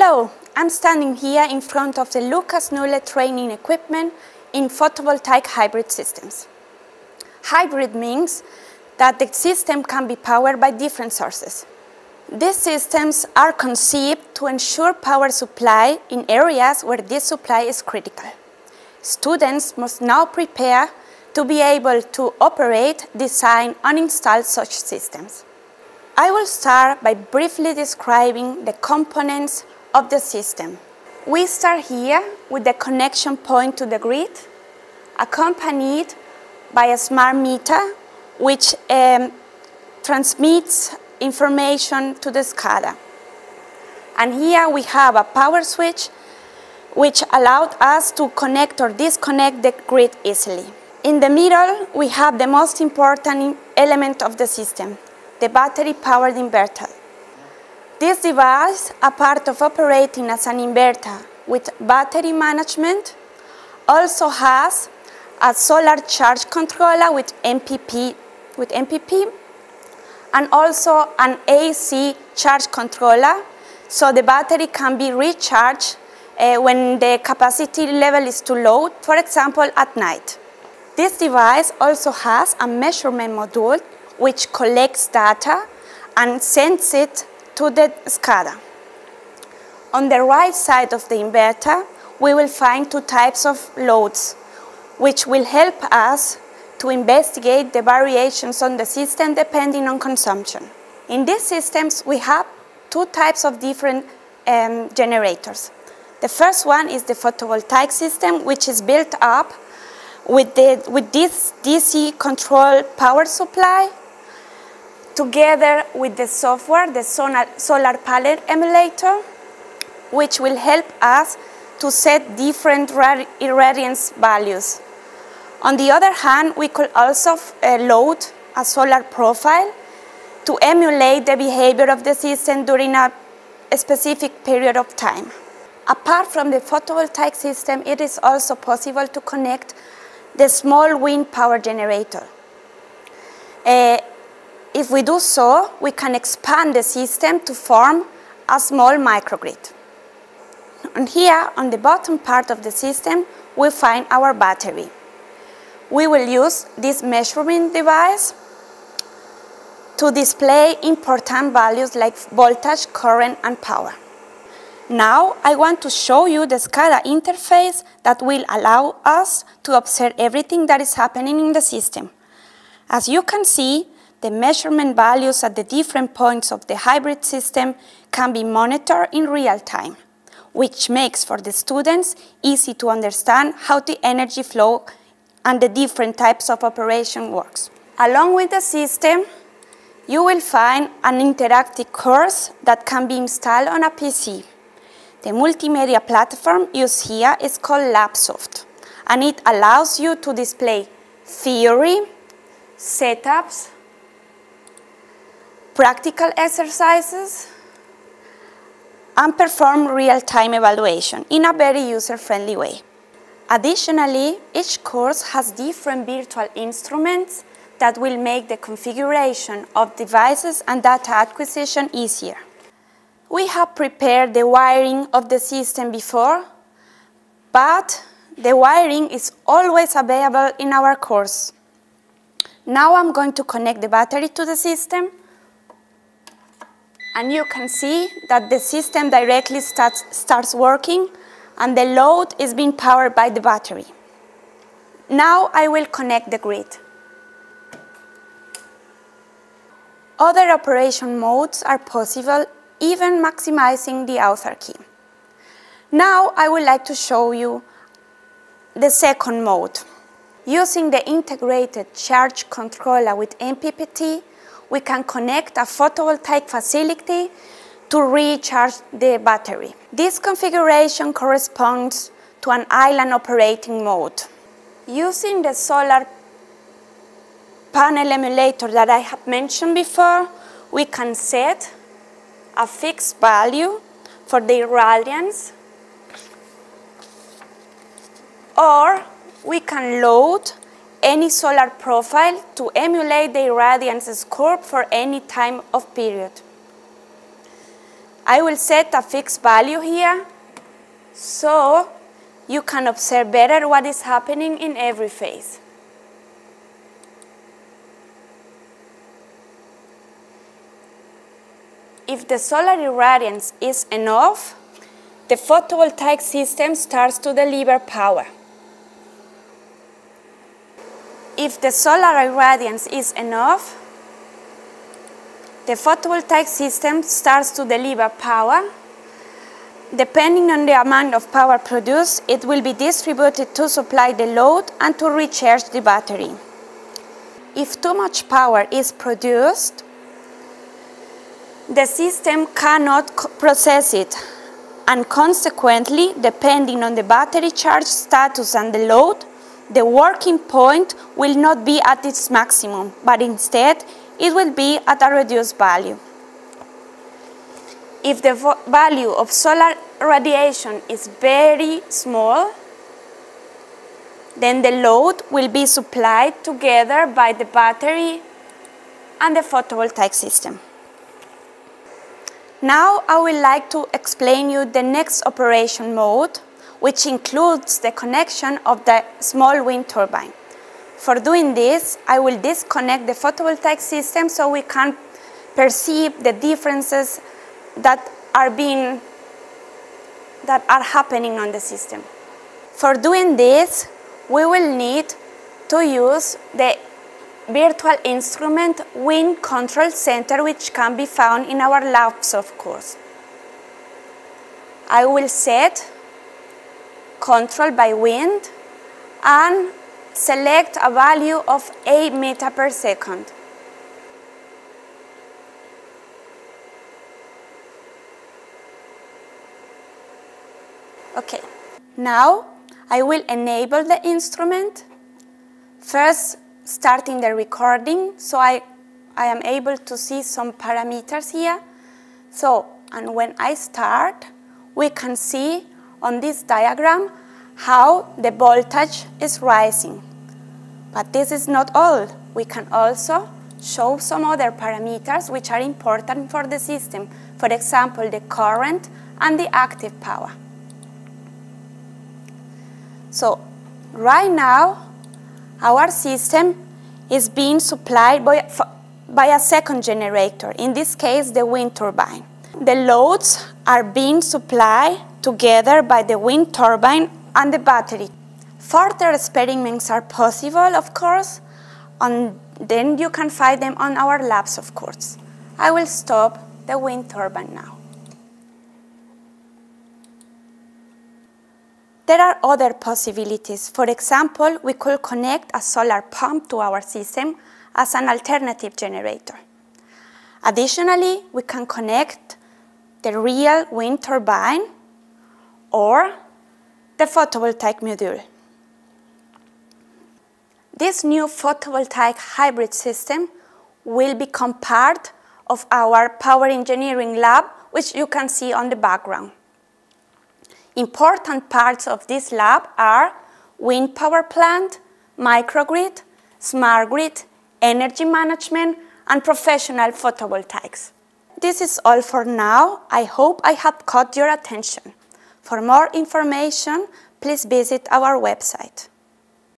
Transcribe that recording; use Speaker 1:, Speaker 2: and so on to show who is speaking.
Speaker 1: Hello, I'm standing here in front of the Lucas Nulle training equipment in photovoltaic hybrid systems. Hybrid means that the system can be powered by different sources. These systems are conceived to ensure power supply in areas where this supply is critical. Students must now prepare to be able to operate, design and install such systems. I will start by briefly describing the components of the system. We start here with the connection point to the grid, accompanied by a smart meter which um, transmits information to the SCADA. And here we have a power switch which allowed us to connect or disconnect the grid easily. In the middle, we have the most important element of the system, the battery-powered inverter. This device, a part of operating as an inverter with battery management, also has a solar charge controller with MPP, with MPP and also an AC charge controller so the battery can be recharged uh, when the capacity level is too low, for example, at night. This device also has a measurement module which collects data and sends it to the SCADA. On the right side of the inverter, we will find two types of loads, which will help us to investigate the variations on the system depending on consumption. In these systems, we have two types of different um, generators. The first one is the photovoltaic system, which is built up with, the, with this DC control power supply together with the software, the solar, panel emulator, which will help us to set different irradiance values. On the other hand, we could also uh, load a solar profile to emulate the behavior of the system during a, a specific period of time. Apart from the photovoltaic system, it is also possible to connect the small wind power generator. Uh, if we do so, we can expand the system to form a small microgrid. And here, on the bottom part of the system, we find our battery. We will use this measuring device to display important values like voltage, current, and power. Now, I want to show you the SCADA interface that will allow us to observe everything that is happening in the system. As you can see, the measurement values at the different points of the hybrid system can be monitored in real time, which makes for the students easy to understand how the energy flow and the different types of operation works. Along with the system, you will find an interactive course that can be installed on a PC. The multimedia platform used here is called LabSoft, and it allows you to display theory, setups, practical exercises, and perform real-time evaluation in a very user-friendly way. Additionally, each course has different virtual instruments that will make the configuration of devices and data acquisition easier. We have prepared the wiring of the system before, but the wiring is always available in our course. Now I'm going to connect the battery to the system, and you can see that the system directly starts, starts working and the load is being powered by the battery. Now I will connect the grid. Other operation modes are possible, even maximizing the autarky. Now I would like to show you the second mode. Using the integrated charge controller with MPPT, we can connect a photovoltaic facility to recharge the battery. This configuration corresponds to an island operating mode. Using the solar panel emulator that I have mentioned before, we can set a fixed value for the irradiance or we can load any solar profile to emulate the irradiance curve for any time of period. I will set a fixed value here so you can observe better what is happening in every phase. If the solar irradiance is enough, the photovoltaic system starts to deliver power. If the solar irradiance is enough, the photovoltaic system starts to deliver power. Depending on the amount of power produced, it will be distributed to supply the load and to recharge the battery. If too much power is produced, the system cannot process it and consequently, depending on the battery charge status and the load, the working point will not be at its maximum, but instead it will be at a reduced value. If the value of solar radiation is very small, then the load will be supplied together by the battery and the photovoltaic system. Now I would like to explain you the next operation mode, which includes the connection of the small wind turbine. For doing this, I will disconnect the photovoltaic system so we can perceive the differences that are being that are happening on the system. For doing this, we will need to use the virtual instrument wind control center which can be found in our LabSoft course. I will set control by wind and select a value of 8 meter per second. Okay, now I will enable the instrument. First, starting the recording so I, I am able to see some parameters here. So, and when I start, we can see on this diagram how the voltage is rising. But this is not all. We can also show some other parameters which are important for the system. For example, the current and the active power. So right now, our system is being supplied by, by a second generator, in this case the wind turbine. The loads are being supplied together by the wind turbine and the battery. Further experiments are possible, of course, and then you can find them on our LabSoft course. I will stop the wind turbine now. There are other possibilities. For example, we could connect a solar pump to our system as an alternative generator. Additionally, we can connect the real wind turbine or the photovoltaic module. This new photovoltaic hybrid system will become part of our power engineering lab, which you can see on the background. Important parts of this lab are wind power plant, microgrid, smart grid, energy management, and professional photovoltaics. This is all for now. I hope I have caught your attention. For more information, please visit our website.